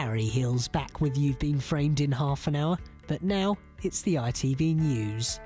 Harry Hills back with You've Been Framed in half an hour, but now it's the ITV News.